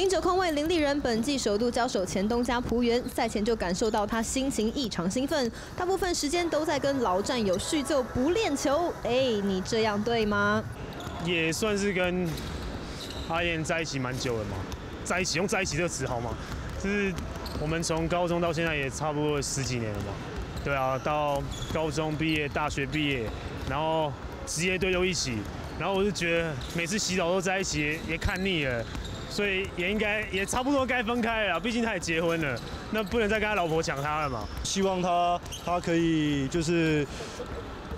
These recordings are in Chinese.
金九空位林立人本季首度交手前东家浦原，赛前就感受到他心情异常兴奋，大部分时间都在跟老战友叙旧不练球。哎，你这样对吗？也算是跟阿燕在一起蛮久了嘛，在一起用在一起这个词好吗？就是我们从高中到现在也差不多十几年了嘛。对啊，到高中毕业、大学毕业，然后职业队又一起，然后我就觉得每次洗澡都在一起，也看腻了。所以也应该也差不多该分开了，毕竟他也结婚了，那不能再跟他老婆抢他了嘛。希望他他可以就是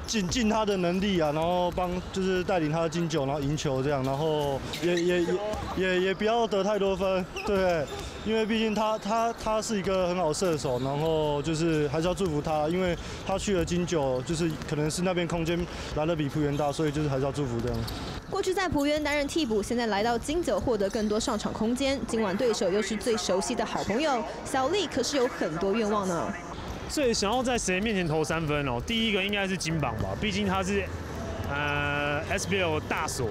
尽尽他的能力啊，然后帮就是带领他的金九，然后赢球这样，然后也也也也也不要得太多分，对。因为毕竟他他他是一个很好射手，然后就是还是要祝福他，因为他去了金九，就是可能是那边空间来的比浦原大，所以就是还是要祝福这样。过去在浦原担任替补，现在来到金九获得更多上场空间。今晚对手又是最熟悉的好朋友小丽，可是有很多愿望呢。最想要在谁面前投三分哦？第一个应该是金榜吧，毕竟他是呃 SBL 大锁。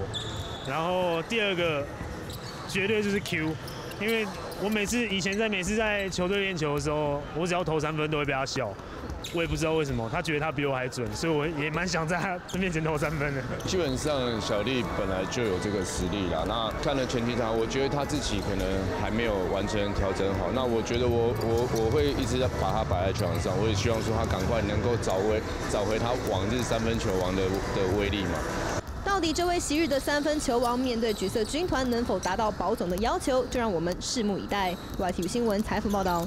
然后第二个绝对就是 Q，因为。我每次以前在每次在球队练球的时候，我只要投三分都会被他笑，我也不知道为什么，他觉得他比我还准，所以我也蛮想在他面前投三分的。基本上小丽本来就有这个实力啦，那看了前几场，我觉得他自己可能还没有完全调整好。那我觉得我我我会一直在把他摆在球场上，我也希望说他赶快能够找回找回他往日三分球王的的威力嘛。到底这位昔日的三分球王面对橘色军团能否达到保总的要求，就让我们拭目以待。YTV 新闻采访报道。